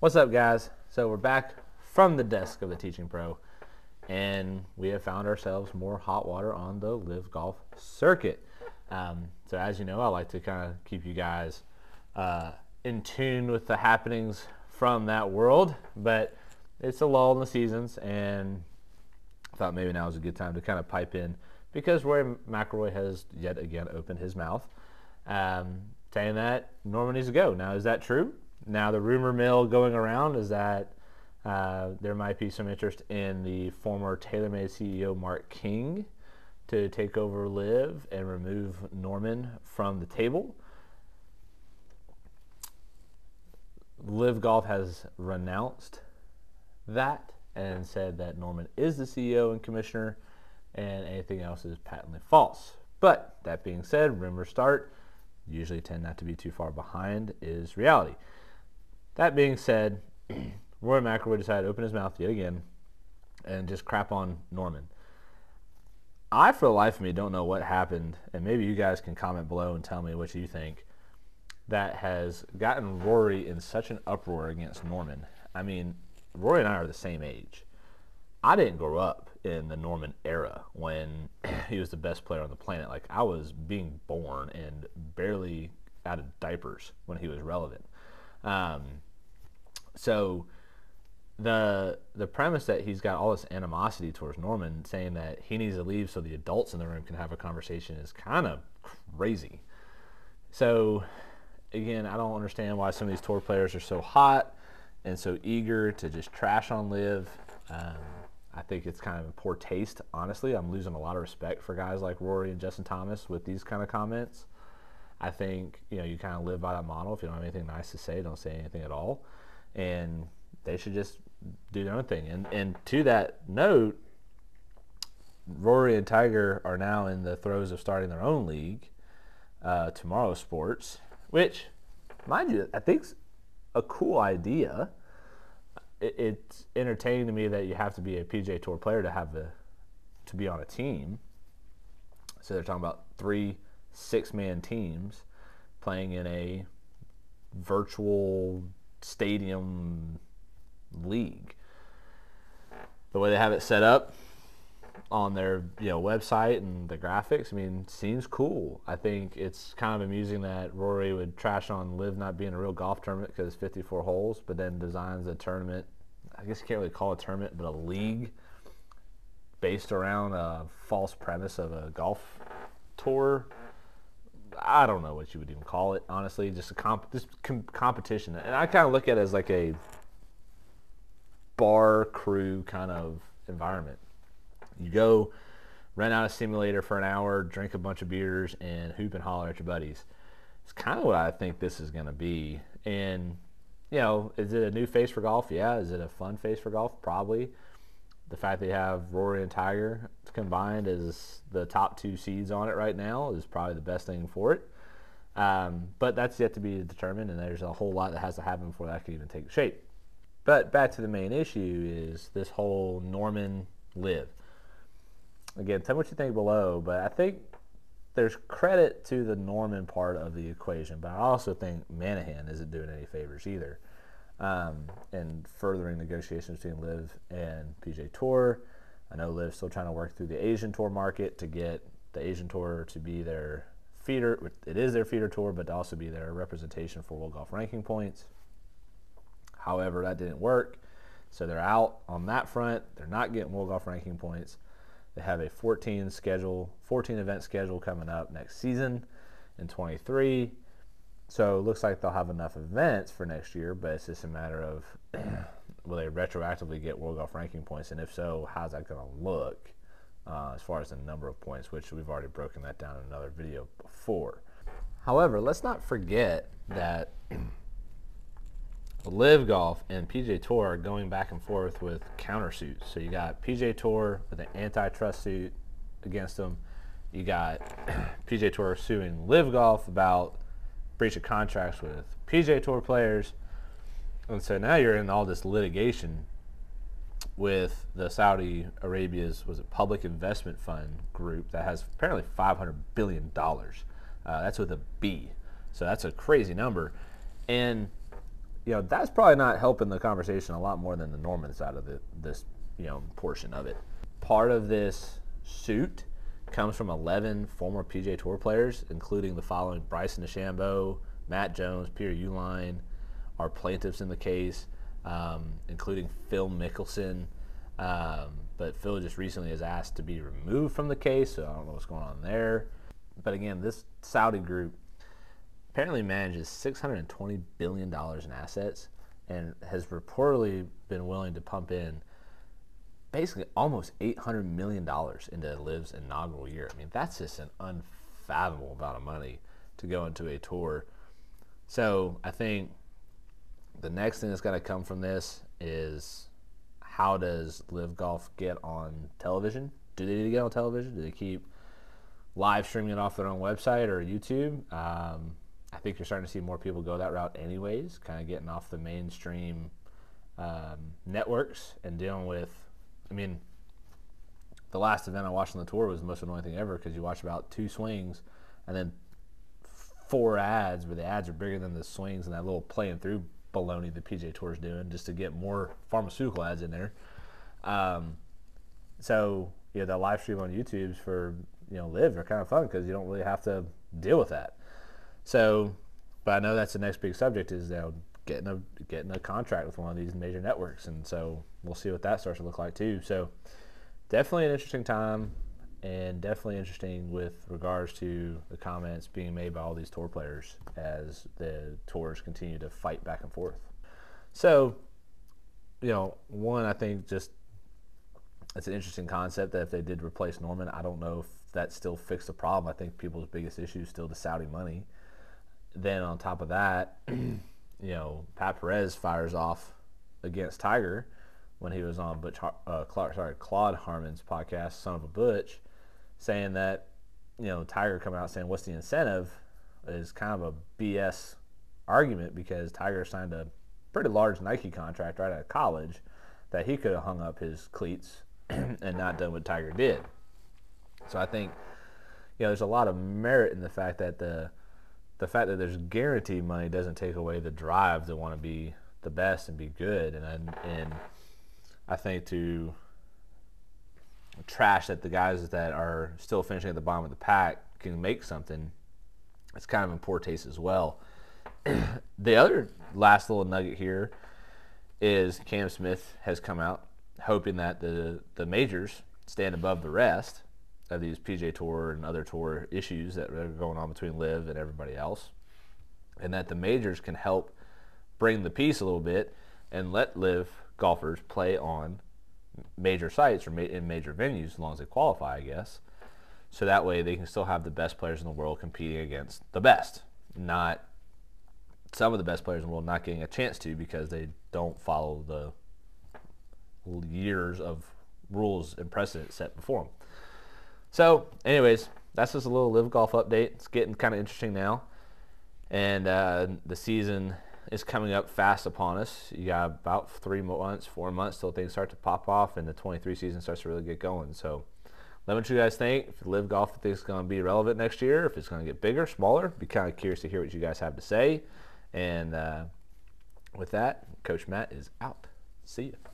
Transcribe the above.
What's up, guys? So we're back from the desk of the Teaching Pro, and we have found ourselves more hot water on the LIV Golf circuit. Um, so as you know, I like to kind of keep you guys uh, in tune with the happenings from that world, but it's a lull in the seasons, and I thought maybe now is a good time to kind of pipe in because Rory McIlroy has yet again opened his mouth, um, saying that Norman needs to go. Now, is that true? Now, the rumor mill going around is that uh, there might be some interest in the former TaylorMade CEO Mark King to take over LIV and remove Norman from the table. LIV Golf has renounced that and said that Norman is the CEO and commissioner, and anything else is patently false. But that being said, rumors start, usually tend not to be too far behind, is reality. That being said, Rory McIlroy decided to open his mouth yet again and just crap on Norman. I, for the life of me, don't know what happened, and maybe you guys can comment below and tell me what you think, that has gotten Rory in such an uproar against Norman. I mean, Rory and I are the same age. I didn't grow up in the Norman era when he was the best player on the planet. Like, I was being born and barely out of diapers when he was relevant. Um, so the the premise that he's got all this animosity towards Norman, saying that he needs to leave so the adults in the room can have a conversation, is kind of crazy. So again, I don't understand why some of these tour players are so hot and so eager to just trash on LIV. Um, I think it's kind of a poor taste. Honestly, I'm losing a lot of respect for guys like Rory and Justin Thomas with these kind of comments. I think you know you kind of live by that model. If you don't have anything nice to say, don't say anything at all, and they should just do their own thing. And and to that note, Rory and Tiger are now in the throes of starting their own league, uh, Tomorrow Sports, which, mind you, I think's a cool idea. It, it's entertaining to me that you have to be a PGA Tour player to have the to be on a team. So they're talking about three six man teams playing in a virtual stadium league. The way they have it set up on their you know website and the graphics, I mean, seems cool. I think it's kind of amusing that Rory would trash on LIV not being a real golf tournament because it's 54 holes, but then designs a tournament. I guess you can't really call it a tournament, but a league based around a false premise of a golf tour I don't know what you would even call it, honestly. Just a comp, just com- competition, and I kind of look at it as like a bar crew kind of environment. You go rent out a simulator for an hour, drink a bunch of beers, and hoop and holler at your buddies. It's kind of what I think this is going to be. And you know, is it a new face for golf? Yeah. Is it a fun face for golf? Probably. The fact that you have Rory and Tiger combined as the top two seeds on it right now is probably the best thing for it. Um, but that's yet to be determined, and there's a whole lot that has to happen before that can even take shape. But back to the main issue is this whole Norman LIV. Again, tell me what you think below, but I think there's credit to the Norman part of the equation, but I also think Monahan isn't doing any favors either. Um, and furthering negotiations between LIV and PGA Tour. I know LIV's still trying to work through the Asian Tour market to get the Asian Tour to be their feeder. It is their feeder tour, but to also be their representation for World Golf ranking points. However, that didn't work. So they're out on that front. They're not getting World Golf ranking points. They have a 14 schedule, 14 event schedule coming up next season in 23. So it looks like they'll have enough events for next year, but it's just a matter of will they retroactively get World Golf ranking points, and if so, how's that going to look uh, as far as the number of points, which we've already broken that down in another video before. However, let's not forget that LIV Golf and PGA Tour are going back and forth with countersuits. So you got PGA Tour with an antitrust suit against them. You got PGA Tour suing LIV Golf about breach of contracts with PGA Tour players. And so now you're in all this litigation with the Saudi Arabia's was a Public Investment Fund group that has apparently 500 billion dollars. Uh, that's with a B, so that's a crazy number. And you know, that's probably not helping the conversation a lot more than the Norman side of the, this, you know, portion of it. Part of this suit comes from 11 former PGA Tour players, including the following Bryson DeChambeau, Matt Jones, Peter Uihlein, are plaintiffs in the case, um, including Phil Mickelson. Um, but Phil just recently has asked to be removed from the case, so I don't know what's going on there. But again, this Saudi group apparently manages $620 billion in assets and has reportedly been willing to pump in basically almost $800 million into LIV's inaugural year. I mean, that's just an unfathomable amount of money to go into a tour. So I think the next thing that's going to come from this is how does LIV Golf get on television? Do they need to get on television? Do they keep live streaming it off their own website or YouTube? Um, I think you're starting to see more people go that route, anyways, kind of getting off the mainstream um, networks and dealing with. I mean, the last event I watched on the tour was the most annoying thing ever because you watch about two swings and then four ads where the ads are bigger than the swings and that little playing through baloney the PGA Tour is doing just to get more pharmaceutical ads in there. Um, so yeah, the live stream on YouTube's for you know LIV are kind of fun because you don't really have to deal with that. So, but I know that's the next big subject is you know, getting a getting a contract with one of these major networks, and so we'll see what that starts to look like too. So, definitely an interesting time and definitely interesting with regards to the comments being made by all these tour players as the tours continue to fight back and forth. So, you know, one, I think just it's an interesting concept that if they did replace Norman, I don't know if that still fixed the problem. I think people's biggest issue is still the Saudi money. Then on top of that, you know, Pat Perez fires off against Tiger when he was on Butch, uh, Clark, sorry, Claude Harmon's podcast, Son of a Butch, saying that you know Tiger coming out saying what's the incentive is kind of a BS argument because Tiger signed a pretty large Nike contract right out of college that he could have hung up his cleats and not done what Tiger did. So I think you know there's a lot of merit in the fact that the the fact that there's guaranteed money doesn't take away the drive to want to be the best and be good and and I think to trash that the guys that are still finishing at the bottom of the pack can make something, it's kind of in poor taste as well. the other last little nugget here is Cam Smith has come out hoping that the the majors stand above the rest of these PGA Tour and other tour issues that are going on between LIV and everybody else, and that the majors can help bring the peace a little bit and let LIV golfers play on major sites or in major venues as long as they qualify, I guess. So that way they can still have the best players in the world competing against the best, not some of the best players in the world not getting a chance to because they don't follow the years of rules and precedent set before them. So, anyways, that's just a little LIV golf update. It's getting kind of interesting now, and uh, the season is coming up fast upon us. You got about three months, four months till things start to pop off and the 23 season starts to really get going. So let me know what you guys think. If LIV golf think it's going to be relevant next year, if it's going to get bigger, smaller, be kind of curious to hear what you guys have to say. And uh, with that, Coach Matt is out. See you.